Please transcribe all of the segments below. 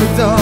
the door.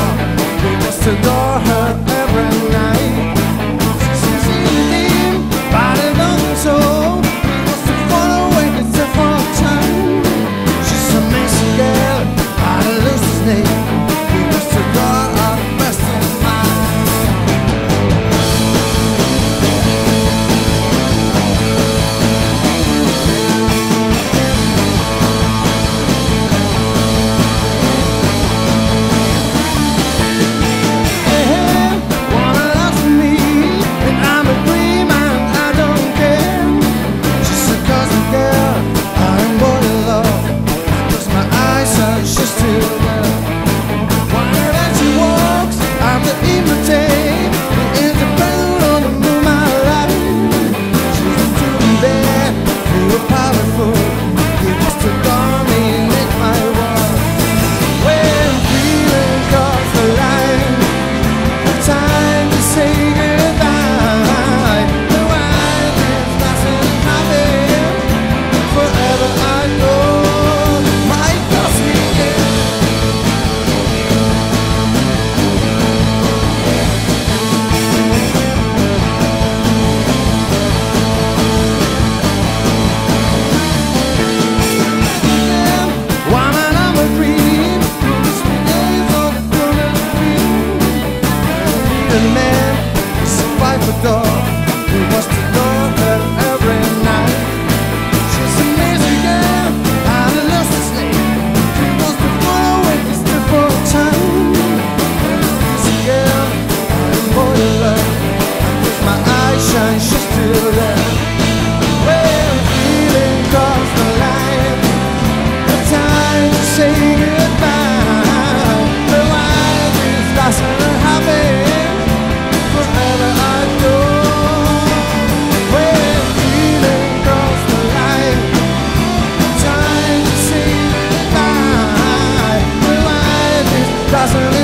tossing